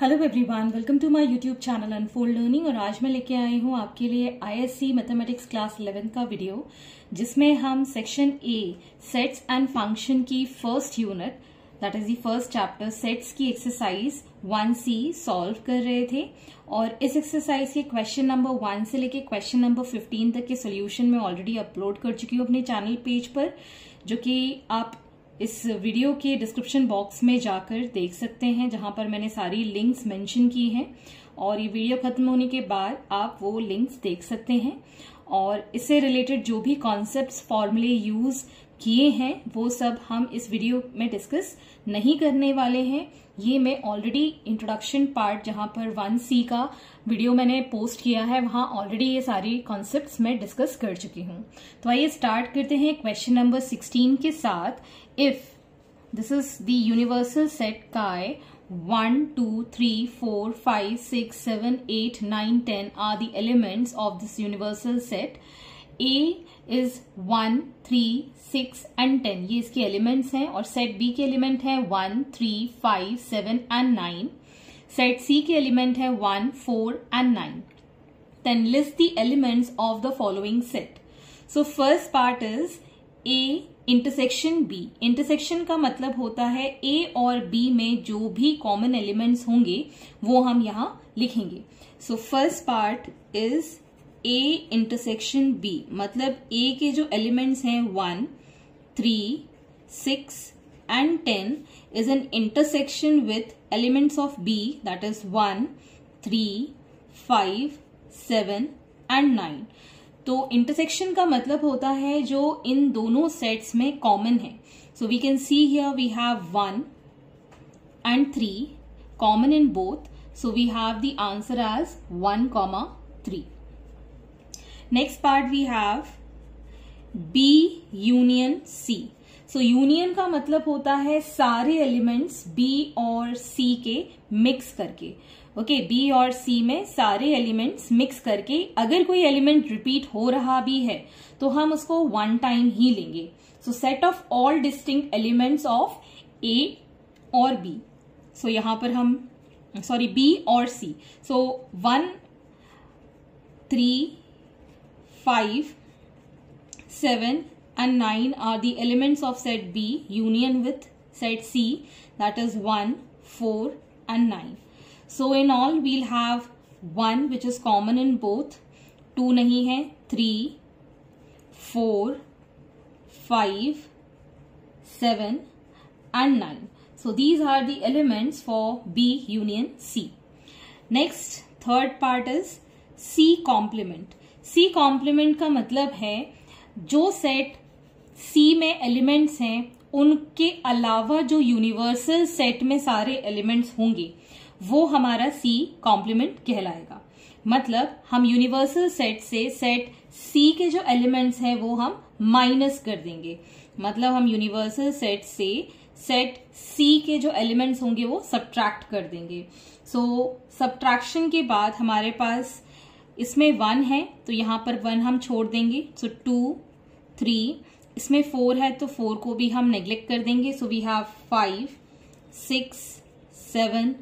Hello everyone welcome to my YouTube channel unfold learning और आज मैं लेके आई हूँ आपके लिए आईएससी मैथमेटिक्स क्लास 11 का वीडियो जिसमें हम section A sets and function की first unit that is the first chapter sets की एक्सरसाइज वन सी सॉल्व कर रहे थे। और इस एक्सरसाइज के क्वेश्चन नंबर वन से लेके क्वेश्चन नंबर फिफ्टीन तक के सोल्यूशन में ऑलरेडी अपलोड कर चुकी हूँ अपने चैनल पेज पर, जो कि आप इस वीडियो के डिस्क्रिप्शन बॉक्स में जाकर देख सकते हैं, जहाँ पर मैंने सारी लिंक्स मेंशन की हैं। और ये वीडियो खत्म होने के बाद आप वो लिंक्स देख सकते हैं। और इससे रिलेटेड जो भी कॉन्सेप्ट्स फॉर्मूले यूज़ किए हैं, वो सब हम इस वीडियो में डिस्कस नहीं करने वाले हैं। ये मैं ऑलरेडी इंट्रोडक्शन पार्ट जहाँ पर वन सी का वीडियो मैंने पोस्ट किया है, वहाँ ऑलरेडी ये सारी कॉन्सेप्ट्स मैं डिस्कस कर चुकी हूँ। तो आइए स्टार्ट करते हैं क्वेश्चन नंबर 16 के साथ। If this is the universal set काय 1 2 3 4 5 6 7 8 9 10 are the elements of this universal set A is one three six and ten ये इसके एलिमेंट्स हैं और सेट बी के एलिमेंट है one three five seven and nine set C के element है one four and nine then list the elements of the following set so first part is A intersection B intersection का मतलब होता है A और B में जो भी कॉमन एलिमेंट्स होंगे, वो हम यहाँ लिखेंगे. So first part is A intersection B मतलब ए के जो एलिमेंट्स हैं one three six and ten is an intersection with elements of B that is one three five seven and nine तो इंटरसेक्शन का मतलब होता है जो इन दोनों सेट्स में कॉमन है। So we can see here we have one and three common in both so we have the answer as one comma three next part we have B union C so union का मतलब होता है सारे elements B और C के mix करके। Okay okay, B और C में सारे एलिमेंट्स मिक्स करके अगर कोई एलिमेंट रिपीट हो रहा भी है तो हम उसको वन टाइम ही लेंगे। So set of all distinct elements of A और बी सो यहाँ पर हम सॉरी बी और C so one three 5, 7 and 9 are the elements of set B union with set C that is 1, 4 and 9. So in all we'll have 1 which is common in both, 2 nahi hai, 3, 4, 5, 7 and 9. So these are the elements for B union C. Next third part is C complement. C complement का मतलब है जो set C में elements हैं उनके अलावा जो universal set में सारे एलिमेंट्स होंगे वो हमारा सी कॉम्प्लीमेंट कहलाएगा। मतलब हम यूनिवर्सल सेट से सेट सी के जो एलिमेंट्स हैं वो हम माइनस कर देंगे। मतलब हम यूनिवर्सल सेट से सेट सी के जो एलिमेंट्स होंगे वो सब्ट्रैक्ट कर देंगे। सो so, सब्ट्रैक्शन के बाद हमारे पास इसमें वन है तो यहाँ पर वन हम छोड़ देंगे। सो टू थ्री इसमें फोर है तो फोर को भी हम नेग्लेक्ट कर देंगे। So we have five six seven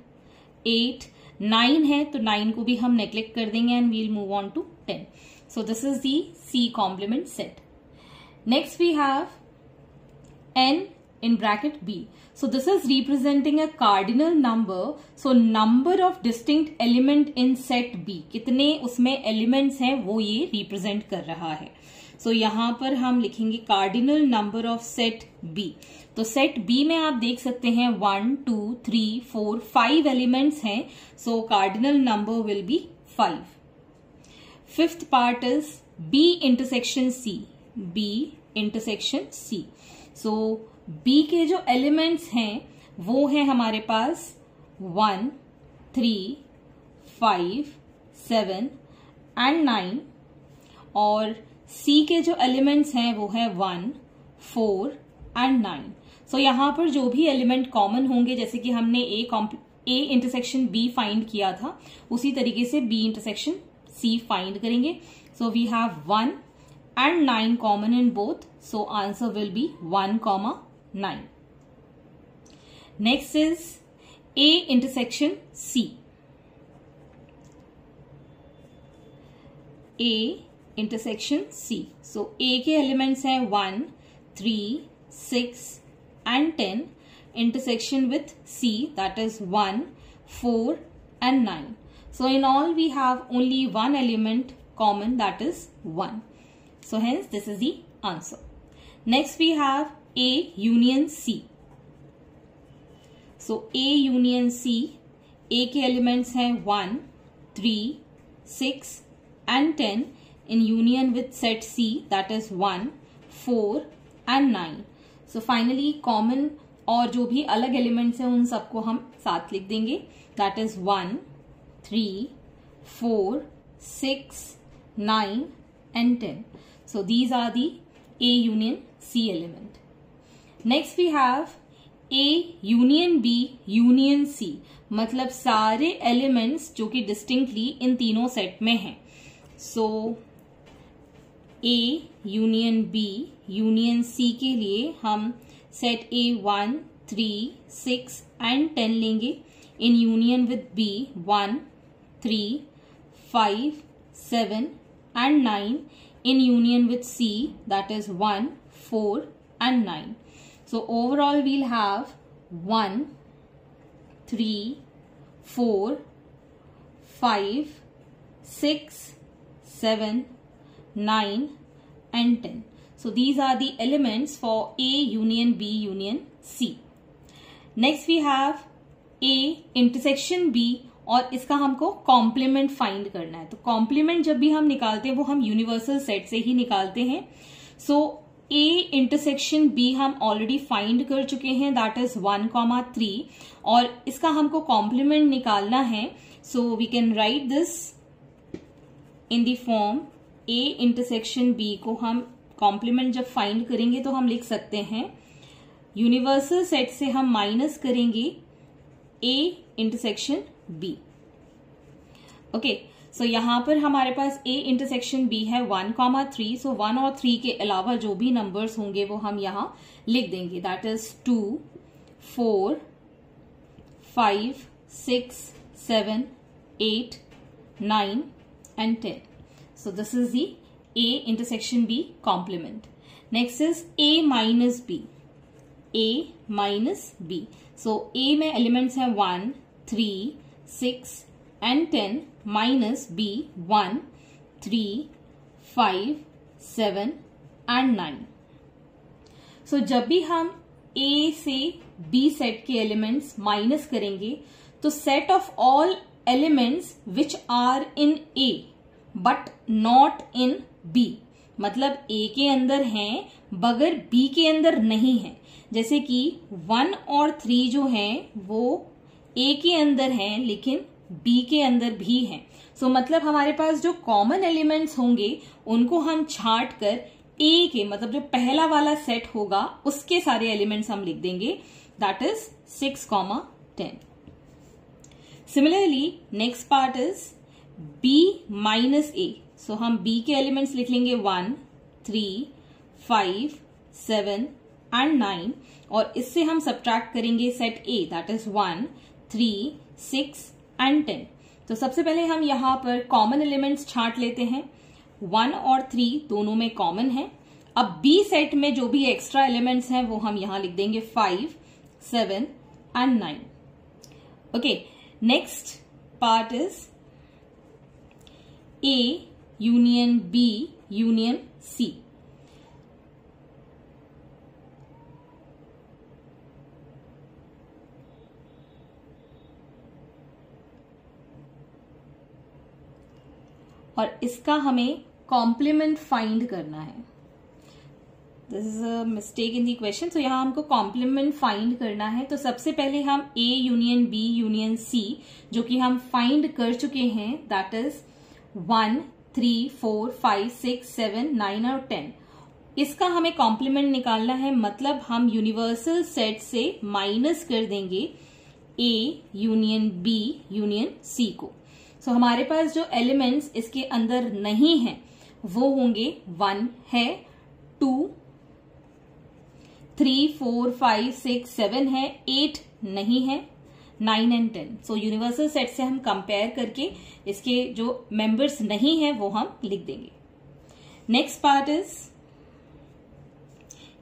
eight nine है तो नाइन को भी हम नेग्लेक्ट कर देंगे and we'll move on to ten so this is the C complement set next we have an in bracket b. So this is representing a cardinal number. So number of distinct element in set b. कितने उसमें elements हैं वो ये represent कर रहा है so so, यहाँ पर हम लिखेंगे cardinal number of set B तो सेट बी में आप देख सकते हैं one two three four five elements हैं so cardinal number will be five fifth part is B intersection C B intersection C so B के जो एलिमेंट्स हैं, वो हैं हमारे पास one three five seven and nine और सी के जो एलिमेंट्स हैं, वो है one four and nine so यहाँ पर जो भी एलिमेंट कॉमन होंगे, जैसे कि हमने A A intersection B find किया था, उसी तरीके से बी इंटरसेक्शन सी फाइंड करेंगे. So we have one and nine common in both so answer will be one comma 9. Next is A intersection C. A intersection C. So A के elements are 1, 3, 6 and 10 intersection with C that is 1, 4 and 9. So in all we have only one element common that is 1. So hence this is the answer. Next we have A union C so A union C A के elements हैं one three six and ten in union with set C that is one four and nine so finally common और जो भी अलग elements हैं, उन सबको हम साथ लिख देंगे. That is one three four six nine and ten so these are the A union C element next we have A union B union C मतलब सारे एलिमेंट्स जो कि डिस्टिंक्टली इन तीनों सेट में हैं। So A union B union C के लिए हम set A one three six and ten लेंगे। In union with B one three five seven and nine in union with C that is one four and nine So overall we'll have 1, 3, 4, 5, 6, 7, 9 and 10. So these are the elements for A union B union C. Next we have A intersection B और इसका हमको complement find करना है तो complement जब भी हम निकालते हैं वो हम यूनिवर्सल सेट से ही निकालते हैं सो ए इंटरसेक्शन बी हम ऑलरेडी फाइंड कर चुके हैं that is one comma three और इसका हमको कॉम्प्लीमेंट निकालना है so we can write this in the form A intersection B को हम कॉम्प्लीमेंट जब फाइंड करेंगे तो हम लिख सकते हैं। यूनिवर्सल सेट से हम माइनस करेंगे A intersection B okay so so, यहाँ पर हमारे पास ए इंटरसेक्शन बी है one comma three so one और थ्री के अलावा जो भी नंबर्स होंगे वो हम यहाँ लिख देंगे. That is two four five six seven eight nine and ten so this is the A intersection B complement next is A minus B A minus B so A में एलिमेंट्स हैं one three six and ten minus B one three five seven and nine so जब भी हम A से B set के elements minus करेंगे तो set of all elements which are in A but not in B मतलब A के अंदर हैं, बगर बी के अंदर नहीं है। जैसे कि वन और थ्री जो हैं, वो ए के अंदर हैं, लेकिन बी के अंदर भी हैं। सो so, मतलब हमारे पास जो कॉमन एलिमेंट्स होंगे उनको हम छाट कर ए के मतलब जो पहला वाला सेट होगा उसके सारे एलिमेंट्स हम लिख देंगे। That is six comma ten similarly next part is B minus A so हम बी के एलिमेंट्स लिख लेंगे one three five seven and nine और इससे हम सब्ट्रैक्ट करेंगे set A that is one three six and ten तो सबसे पहले हम यहाँ पर कॉमन एलिमेंट्स छांट लेते हैं। वन और थ्री दोनों में कॉमन है। अब बी सेट में जो भी एक्स्ट्रा एलिमेंट्स हैं, वो हम यहाँ लिख देंगे five seven and nine okay next part is A union B union C और इसका हमें कॉम्प्लीमेंट फाइंड करना है। This is a mistake in the question तो यहाँ हमको कॉम्प्लीमेंट फाइंड करना है। तो सबसे पहले हम A union B union C जो कि हम फाइंड कर चुके हैं that is one three four five six seven nine और टेन इसका हमें कॉम्प्लीमेंट निकालना है मतलब हम यूनिवर्सल सेट से माइनस कर देंगे A union B union C को। सो हमारे पास जो एलिमेंट्स इसके अंदर नहीं है, वो होंगे वन है two three four five six seven है एट नहीं है nine and ten so universal set से हम कंपेयर करके इसके जो मेंबर्स नहीं है, वो हम लिख देंगे. Next part is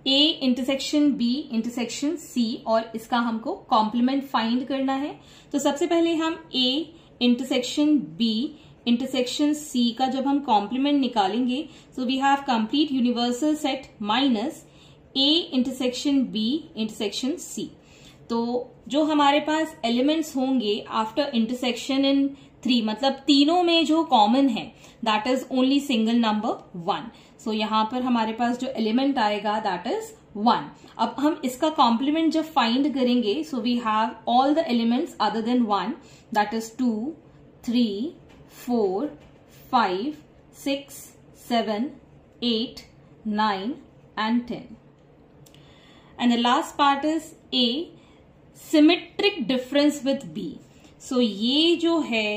A intersection B intersection C और इसका हमको कॉम्प्लीमेंट फाइंड करना है. तो सबसे पहले हम A intersection B intersection C का जब हम कॉम्प्लीमेंट निकालेंगे so we have complete universal set minus A intersection B intersection C तो जो हमारे पास एलिमेंट्स होंगे आफ्टर इंटरसेक्शन इन थ्री मतलब तीनों में जो कॉमन है that is only single number one so यहाँ पर हमारे पास जो एलिमेंट आएगा दैट इज़ वन अब हम इसका कॉम्प्लीमेंट जब फाइंड करेंगे so we have all the elements other than one that is two three four five six seven eight nine and ten and the last part is A symmetric difference with B so ये जो है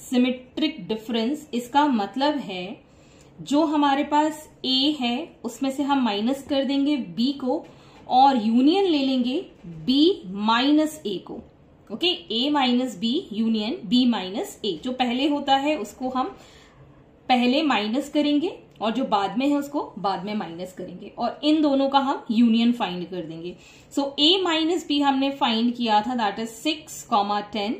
symmetric difference इसका मतलब है जो हमारे पास ए है, उसमें से हम माइनस कर देंगे बी को और यूनियन ले लेंगे बी माइनस ए को। Okay A minus B union B minus A जो पहले होता है, उसको हम पहले माइनस करेंगे और जो बाद में है, उसको बाद में माइनस करेंगे। और इन दोनों का हम यूनियन फाइंड कर देंगे। सो ए माइनस बी हमने फाइंड किया था that is six comma ten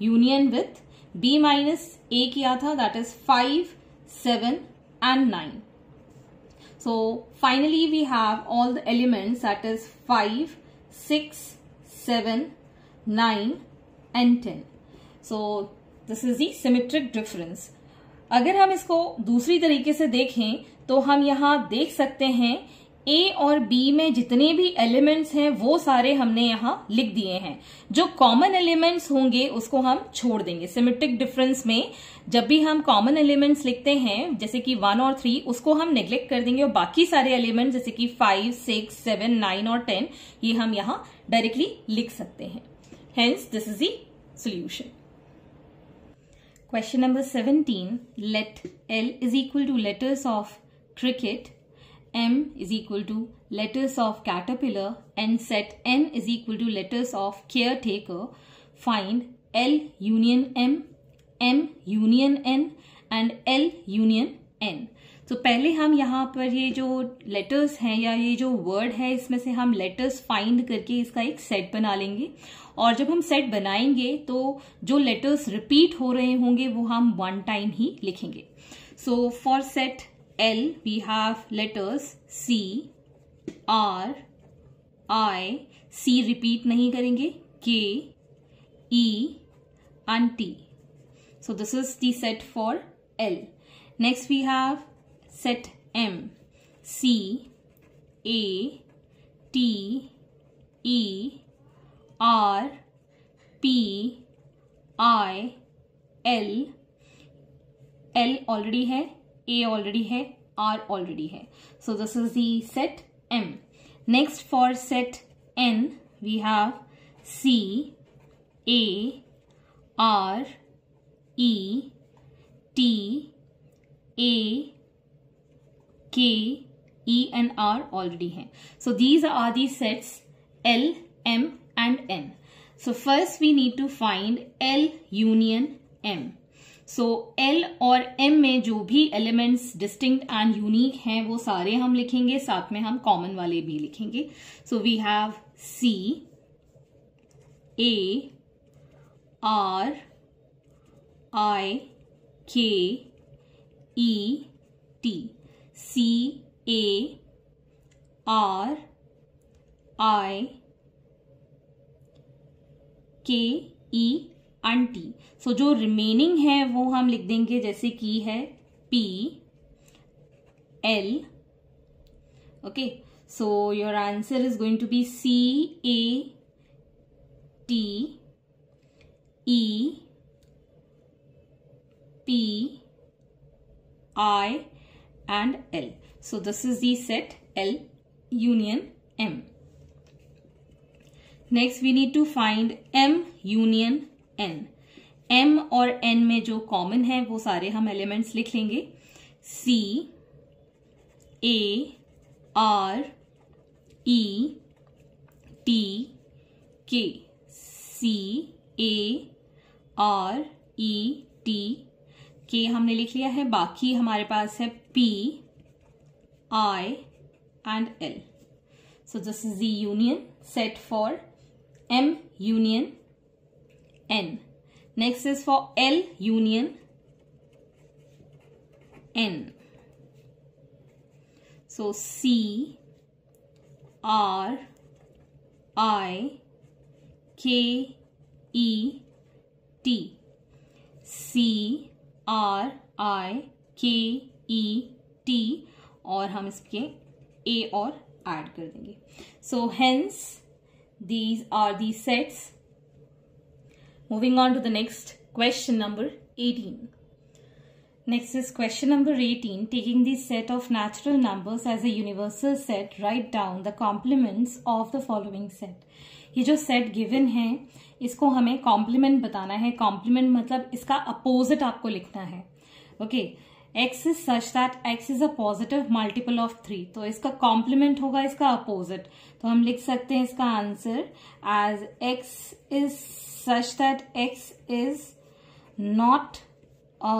union with B minus A किया था that is five seven and nine so finally we have all the elements that is five six seven nine and ten so this is the symmetric difference अगर हम इसको दूसरी तरीके से देखें तो हम यहाँ देख सकते हैं ए और बी में जितने भी एलिमेंट्स हैं वो सारे हमने यहाँ लिख दिए हैं। जो कॉमन एलिमेंट्स होंगे उसको हम छोड़ देंगे। सिमेट्रिक डिफरेंस में जब भी हम कॉमन एलिमेंट्स लिखते हैं जैसे कि वन और थ्री उसको हम नेग्लेक्ट कर देंगे। और बाकी सारे एलिमेंट जैसे कि फाइव सिक्स सेवन नाइन और टेन ये हम यहाँ डायरेक्टली लिख सकते हैं। Hence this is the solution Question number 17. Let L is equal to letters of cricket, M is equal to letters of caterpillar and set N is equal to letters of caretaker. Find L union M, M union N and L union N. तो so, पहले हम यहाँ पर ये जो letters हैं या ये जो वर्ड है इसमें से हम लेटर्स फाइंड करके इसका एक सेट बना लेंगे और जब हम सेट बनाएँगे तो जो लेटर्स रिपीट हो रहे होंगे वो हम वन टाइम ही लिखेंगे so for set L we have letters C R I C repeat नहीं करेंगे K E and T so this is the set for L. Next we have set M. C, A, T, E, R, P, I, L, L already है A already है R already है. So this is the set M next for set N we have C A R E T A K E and R already है. So these are the sets L M and N so first we need to find L union M so L और M में जो भी elements distinct and unique हैं, वो सारे हम लिखेंगे, साथ में हम कॉमन वाले भी लिखेंगे। So we have C, A, R, I, K E T C, A, R, I के ई एंड टी सो जो रिमेनिंग है, वो हम लिख देंगे जैसे कि है P L okay so your answer is going to be C A T E P I and L so this is the set L union M next we need to find M union N M और N में जो common है, वो सारे हम elements लिख लेंगे. C A R E T K C A R E T K हमने लिख लिया है. बाकी हमारे पास है P I and L so this is the union set for M union N next is for L union N so C R I K E T C R I K E T और हम इसके A और add कर देंगे. So hence these are the sets moving on to the next question number eighteen Next is question number 18. Taking the set of natural numbers as a universal set, write down the complements of the following set. ये जो set given है इसको हमें complement बताना है complement मतलब इसका opposite आपको लिखना है okay X is such that X is a positive multiple of three तो इसका कॉम्प्लीमेंट होगा, इसका अपोजिट तो हम लिख सकते हैं इसका answer as X is such that X is not a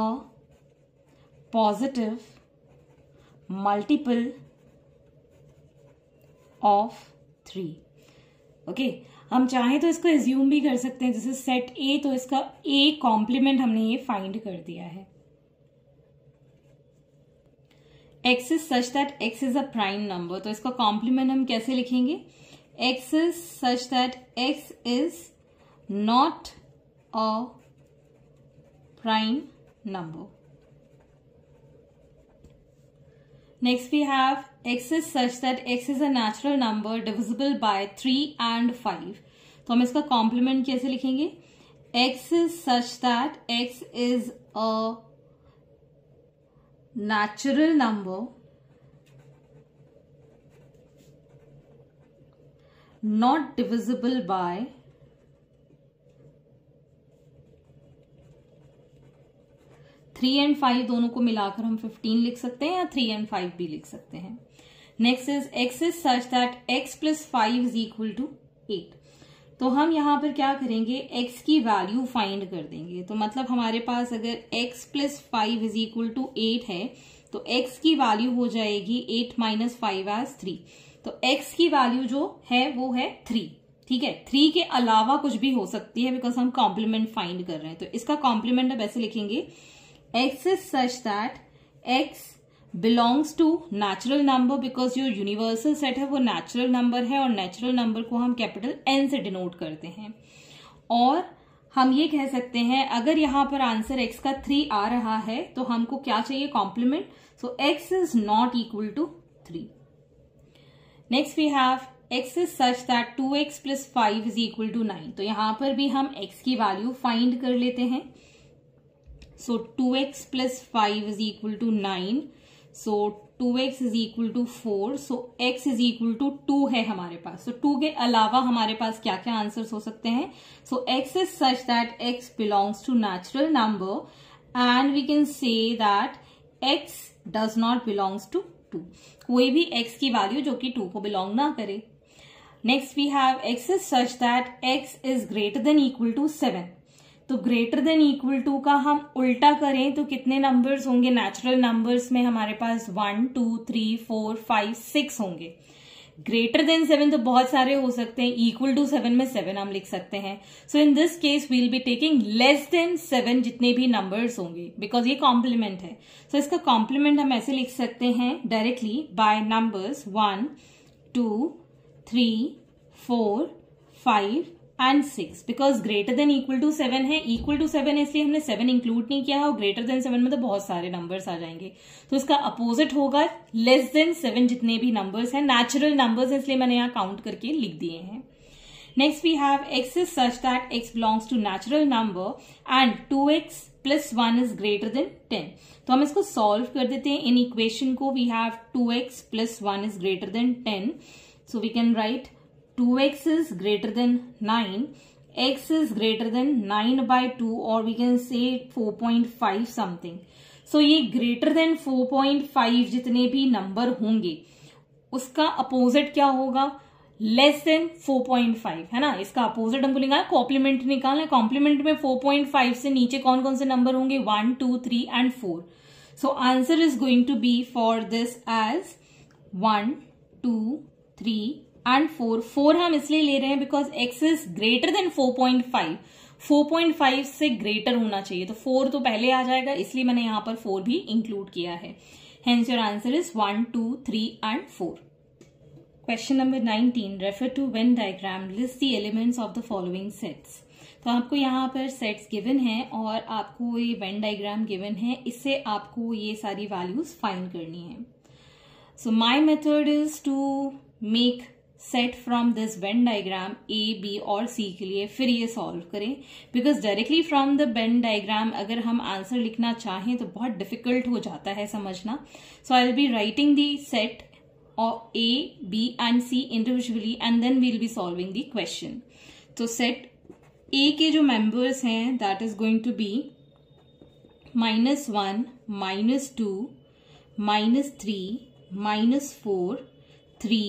positive multiple of three okay हम चाहें तो इसको एज्यूम भी कर सकते हैं। जैसे सेट ए तो इसका ए कॉम्प्लीमेंट हमने ये फाइंड कर दिया है। X is such that X is a prime number तो इसका कॉम्प्लीमेंट हम कैसे लिखेंगे? X is such that X is not a prime number Next we have x is such that x is a natural number divisible by 3 and 5. तो हम इसका complement कैसे लिखेंगे? X is such that x is a natural number not divisible by three and five दोनों को मिलाकर हम fifteen लिख सकते हैं या थ्री एंड फाइव भी लिख सकते हैं। Next is X is such that X plus five is equal to eight तो हम यहाँ पर क्या करेंगे? X की वैल्यू फाइंड कर देंगे। तो मतलब हमारे पास अगर x plus five is equal to eight है तो x की वैल्यू हो जाएगी eight minus five as three तो x की वैल्यू जो है, वो है थ्री ठीक है? थ्री के अलावा कुछ भी हो सकती है बिकॉज़ हम कॉम्प्लीमेंट फाइंड कर रहे हैं। तो इसका कॉम्प्लीमेंट अब ऐसे लिखेंगे। X is such that x belongs to natural number because जो यूनिवर्सल सेट है, वो नेचुरल नंबर है और नेचुरल नंबर को हम कैपिटल एन से डिनोट करते हैं। और हम ये कह सकते हैं, अगर यहाँ पर आंसर x का थ्री आ रहा है तो हमको क्या चाहिए? Complement so x is not equal to three next we have x is such that two x plus five is equal to nine तो यहाँ पर भी हम x की वैल्यू फाइंड कर लेते हैं। So 2x plus 5 is equal to so two x is equal to four so x is equal to two है हमारे पास. सो so, टू के अलावा हमारे पास क्या क्या आंसर हो सकते हैं? So x is such that x belongs to natural number and we can say that x does not belongs to to कोई भी एक्स की वैल्यू जो कि टू को बिलोंग ना करे. Next we have x is such that x is greater than equal to seven तो greater than equal to का हम उल्टा करें तो कितने नंबर्स होंगे? नेचुरल नंबर्स में हमारे पास one two three four five six होंगे। ग्रेटर देन सेवन तो बहुत सारे हो सकते हैं। इक्वल टू सेवन में सेवन हम लिख सकते हैं। So in this case we'll be taking less than seven जितने भी नंबर्स होंगे। बिकॉज़ ये कॉम्प्लीमेंट है। सो so इसका कॉम्प्लीमेंट हम ऐसे लिख सकते हैं directly by numbers one two three four five and six because greater than equal to seven है इक्वल टू सेवन इसलिए हमने सेवन इंक्लूड नहीं किया है, और ग्रेटर देन सेवन में तो बहुत सारे नंबर्स आ जाएँगे। तो इसका अपोजिट होगा लेस देन सेवन जितने भी नंबर्स हैं नेचुरल नंबर्स हैं, इसलिए मैंने यहाँ काउंट करके लिख दिए हैं। Next we have x is such that x belongs to natural number and two x plus one is greater than ten तो हम इसको सॉल्व कर देते हैं। इन इक्वेशन को we have two x plus one is greater than ten so we can write 2x is greater than 9, x is greater than 9 by 2 or we can say 4.5 something. So ये greater than 4.5 जितने भी नंबर होंगे उसका अपोजिट क्या होगा? Less than 4.5 है ना? इसका अपोजिट हमको निकालना कॉम्प्लीमेंट निकालना है। कॉम्प्लीमेंट में 4.5 से नीचे कौन कौन से नंबर होंगे? One two three and four so answer is going to be for this as one two three and four four हम इसलिए ले रहे हैं because x is greater than 4.5 4.5 से ग्रेटर होना चाहिए। तो फोर तो पहले आ जाएगा, इसलिए मैंने यहाँ पर फोर भी इंक्लूड किया है। Hence your answer is one two three and four question number 19 refer to Venn diagram list the elements of the following sets तो आपको यहाँ पर सेट्स गिवन है और आपको ये वेन डायग्राम गिवन है। इससे आपको ये सारी वैल्यूज़ फाइंड करनी है। So my method is to make set from this Venn diagram A B और सी के लिए फिर ये सॉल्व करें because directly from the Venn diagram अगर हम आंसर लिखना चाहें तो बहुत डिफ़िकल्ट हो जाता है समझना so I will be writing the set or A, B and C individually and then we'll be solving question. तो set A के जो members हैं that is going to be minus one minus two minus three minus four three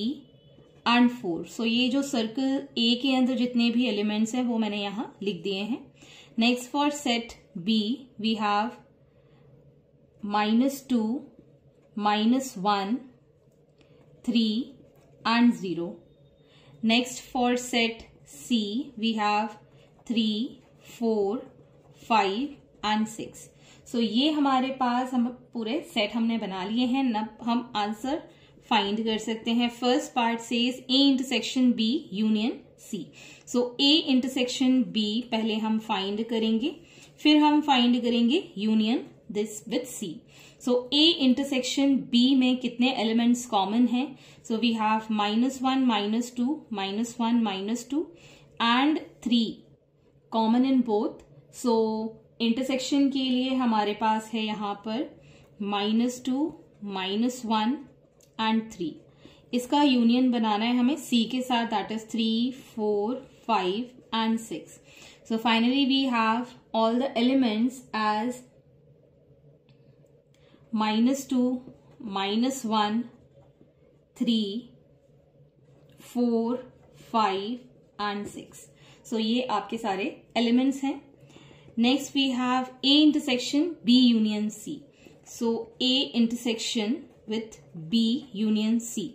and four so ये जो circle A के अंदर जितने भी एलिमेंट्स हैं, वो मैंने यहाँ लिख दिए हैं। Next for set B we have minus two minus one three and zero next for set C we have three four five and six so ये हमारे पास हम पूरे सेट हमने बना लिए हैं। अब हम आंसर फाइंड कर सकते हैं। फ़र्स्ट पार्ट से A intersection B union C so A intersection B पहले हम फाइंड करेंगे, फिर हम फाइंड करेंगे union this with C so A intersection B में कितने एलिमेंट्स कॉमन हैं? So we have minus one minus two minus one minus two and three common in both so intersection के लिए हमारे पास है यहाँ पर minus two minus one and three इसका यूनियन बनाना है हमें सी के साथ that is three four five and six so finally we have all the elements as minus two minus one three four five and six so ये आपके सारे elements हैं। Next we have A intersection B union C so A intersection with B union C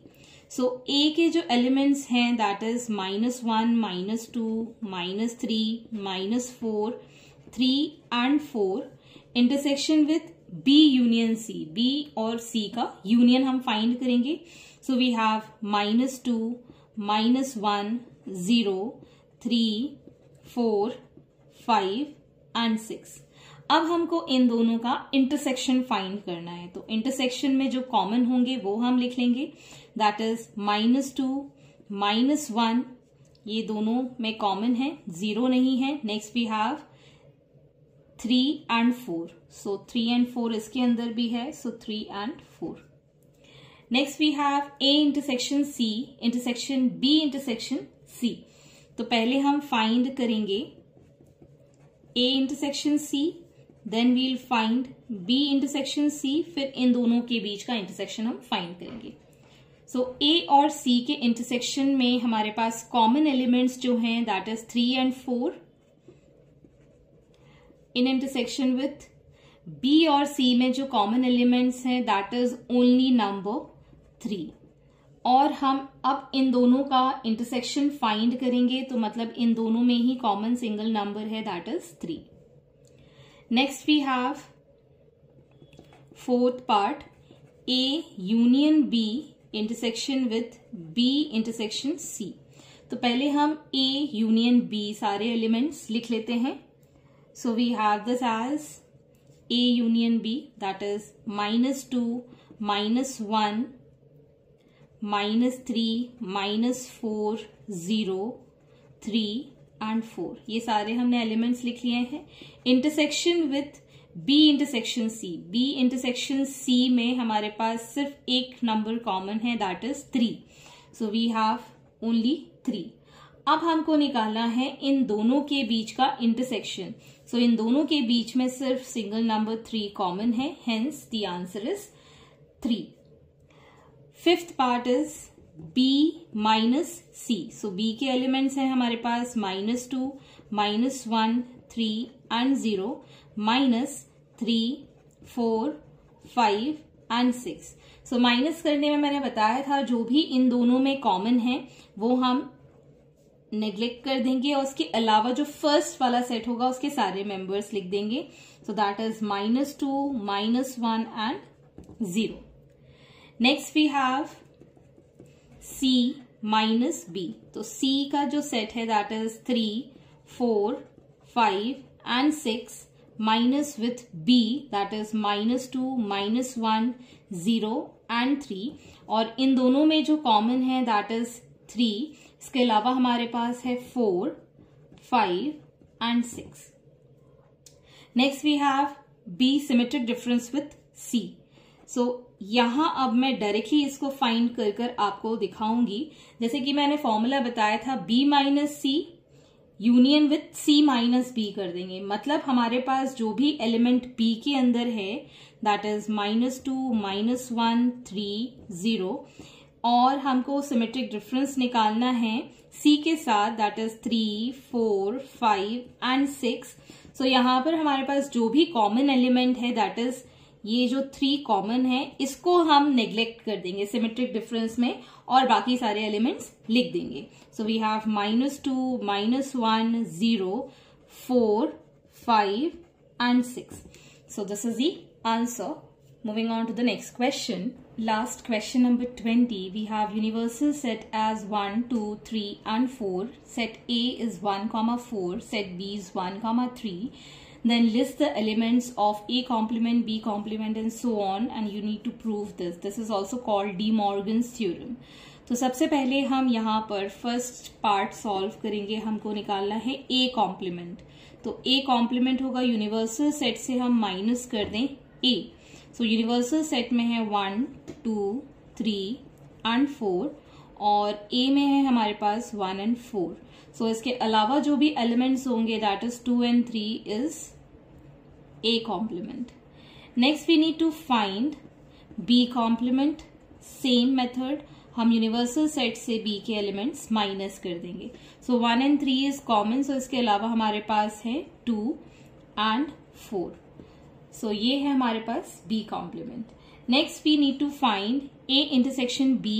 so A के जो elements हैं that is minus one minus two minus three minus four three and four intersection with B union C B और C का union हम find करेंगे. So we have minus two minus one zero three four five and six अब हमको इन दोनों का intersection find करना है। तो इंटरसेक्शन में जो कॉमन होंगे, वो हम लिख लेंगे। That is minus two minus one ये दोनों में कॉमन है ज़ीरो नहीं है। Next we have three and four so three and four इसके अंदर भी है so three and four next we have A intersection C intersection B intersection C तो पहले हम फाइंड करेंगे A intersection C then we'll find B intersection C फिर इन दोनों के बीच का इंटरसेक्शन हम फाइंड करेंगे। सो so, ए और सी के इंटरसेक्शन में हमारे पास कॉमन एलिमेंट्स जो हैं that is three and four in intersection with B और सी में जो कॉमन एलिमेंट्स हैं that is only number three और हम अब इन दोनों का इंटरसेक्शन फाइंड करेंगे तो मतलब इन दोनों में ही कॉमन सिंगल नंबर है that is three next we have fourth part A union B intersection with B intersection C तो पहले हम ए यूनियन बी सारे एलिमेंट्स लिख लेते हैं. So we have this as A union B that is minus 2, minus 1, minus 3, minus 4, 0, 3 and four ये सारे हमने एलिमेंट्स लिख लिए हैं। Intersection with B intersection C B intersection C में हमारे पास सिर्फ़ एक नंबर कॉमन है that is three so we have only three अब हमको निकालना है इन दोनों के बीच का इंटरसेक्शन सो so, इन दोनों के बीच में सिर्फ़ सिंगल नंबर थ्री कॉमन है hence the answer is three fifth part is B minus C so B के एलिमेंट्स हैं हमारे पास minus two minus one three and zero minus three four five and six so minus करने में मैंने बताया था जो भी इन दोनों में कॉमन है, वो हम नेग्लेक्ट कर देंगे और उसके अलावा जो फ़र्स्ट वाला सेट होगा, उसके सारे मेंबर्स लिख देंगे. So that is minus two minus one and zero next we have C minus B तो सी का जो सेट है that is three four five and six minus with B that is minus two minus one zero and three और इन दोनों में जो common है दैट इज़ थ्री इसके अलावा हमारे पास है four five and six next we have B symmetric difference with C so यहाँ अब मैं डायरेक्टली इसको फाइंड कर कर आपको दिखाऊँगी। जैसे कि मैंने फॉर्मूला बताया था B minus C union with C minus B कर देंगे। मतलब हमारे पास जो भी एलिमेंट बी के अंदर है that is minus two minus one three zero और हमको सिमेट्रिक डिफरेंस निकालना है सी के साथ that is three four five and six so यहाँ पर हमारे पास जो भी कॉमन एलिमेंट है दैट इज़ ये जो थ्री कॉमन है, इसको हम नेग्लेक्ट कर देंगे सिमेट्रिक डिफरेंस में, और बाकी सारे एलिमेंट्स लिख देंगे। So we have minus two minus one zero four five and six so this is the answer moving on to the next question last question number twenty we have universal set as one two three and four set A is one comma four set B is one comma three Then list the elements of A complement, B complement and so on and you need to prove this. This is also called De Morgan's theorem. तो सबसे पहले हम यहाँ पर first part solve करेंगे हमको निकालना है ए कॉम्प्लीमेंट तो ए कॉम्प्लीमेंट होगा यूनिवर्सल सेट से हम माइनस कर दें ए सो यूनिवर्सल सेट में है one two three and four और ए में है हमारे पास वन एंड फोर सो इसके अलावा जो भी एलिमेंट्स होंगे that is two and three is A complement next we need to find B complement same method हम यूनिवर्सल सेट से बी के एलिमेंट्स माइनस कर देंगे. So one and three is common so इसके अलावा हमारे पास है टू एंड फोर सो ये है हमारे पास B complement next we need to find A intersection B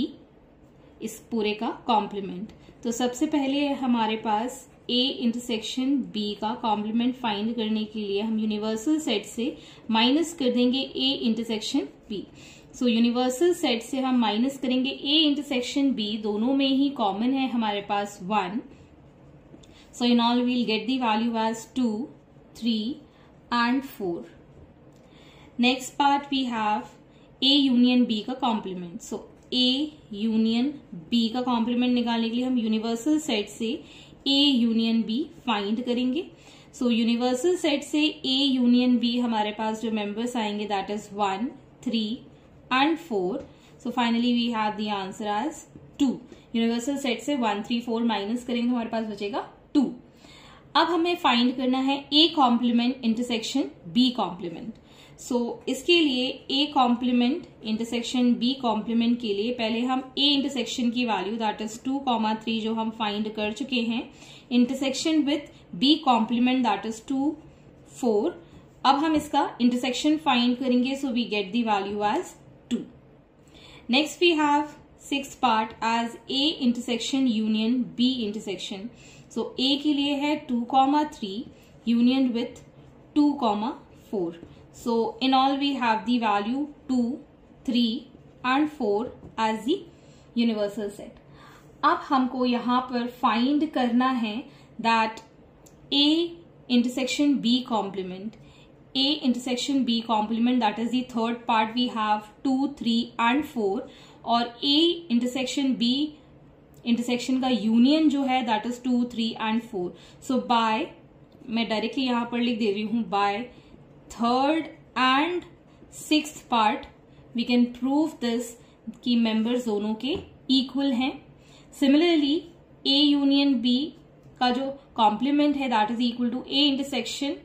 इस पूरे का कॉम्प्लीमेंट तो सबसे पहले हमारे पास ए इंटरसेक्शन बी का कॉम्प्लीमेंट फाइंड करने के लिए हम यूनिवर्सल सेट से माइनस कर देंगे A intersection B so universal set से हम माइनस करेंगे ए इंटरसेक्शन बी दोनों में ही कॉमन है हमारे पास one so in all we'll get the value as two three and four next part we have A union B का complement so A union B का कॉम्प्लीमेंट निकालने के लिए हम यूनिवर्सल सेट से ए यूनियन बी फाइंड करेंगे। सो universal set से A union B हमारे पास जो मेंबर्स आएँगे that is one three and four so finally we have the answer as to universal set से वन थ्री फोर माइनस करेंगे तो हमारे पास बचेगा टू अब हमें फाइंड करना है A complement intersection B complement so so, इसके लिए A complement intersection B complement के लिए पहले हम ए इंटरसेक्शन की value that is two comma three जो हम फाइंड कर चुके हैं intersection with B complement that is two four अब हम इसका इंटरसेक्शन फाइंड करेंगे so we get the value as two next we have six part as A intersection union B intersection so A के लिए है two comma three union with two comma four So in all we have the value 2, 3 and 4 as the universal set. अब हमको यहाँ पर find करना है that A intersection B complement A intersection B complement that is the third part we have 2, 3 and 4 और A intersection B intersection का union जो है that is 2, 3 and 4. So by मैं डायरेक्टली यहाँ पर लिख दे रही हूँ by third and six part we can prove this कि मेंबर्स दोनों के इक्वल हैं। सिमिलरली ए यूनियन बी का जो कॉम्प्लीमेंट है that is equal to A intersection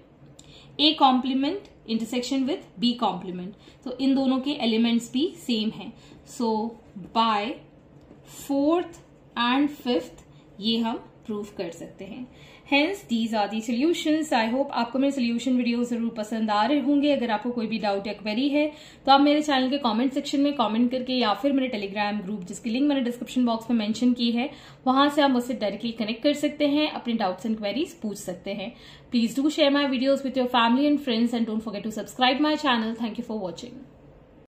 A complement intersection with B complement तो इन दोनों के एलिमेंट्स भी सेम हैं। So by fourth and fifth ये हम प्रूव कर सकते हैं। Hence these are the solution I hope आपको मेरे सोल्यूशन वीडियो ज़रूर पसंद आ रहे होंगे। अगर आपको कोई भी डाउट या क्वेरी है तो आप मेरे चैनल के कमेंट सेक्शन में कमेंट करके या फिर मेरे टेलीग्राम ग्रुप जिसकी लिंक मैंने डिस्क्रिप्शन बॉक्स में मेंशन की है, वहाँ से आप मुझसे डायरेक्टली कनेक्ट कर सकते हैं, अपने डाउट्स एंड क्वेरीज पूछ सकते हैं। Please do share my videos with your family and friends and don't forget to subscribe my channel thank you for watching